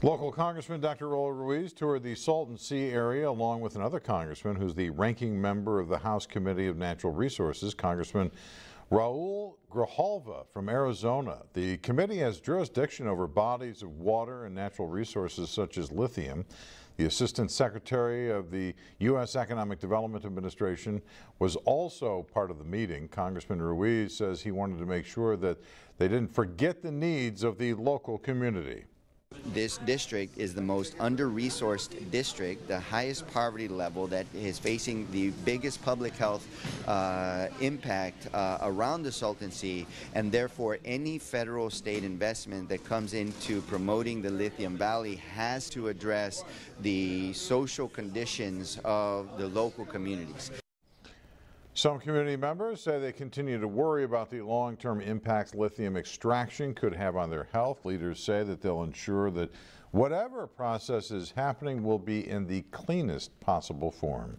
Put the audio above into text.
Local Congressman Dr. Raul Ruiz toured the Salton Sea area along with another congressman who's the ranking member of the House Committee of Natural Resources, Congressman Raul Grijalva from Arizona. The committee has jurisdiction over bodies of water and natural resources such as lithium. The Assistant Secretary of the U.S. Economic Development Administration was also part of the meeting. Congressman Ruiz says he wanted to make sure that they didn't forget the needs of the local community. This district is the most under-resourced district, the highest poverty level that is facing the biggest public health uh, impact uh, around the Salton Sea, and therefore any federal state investment that comes into promoting the Lithium Valley has to address the social conditions of the local communities. Some community members say they continue to worry about the long-term impacts lithium extraction could have on their health. Leaders say that they'll ensure that whatever process is happening will be in the cleanest possible form.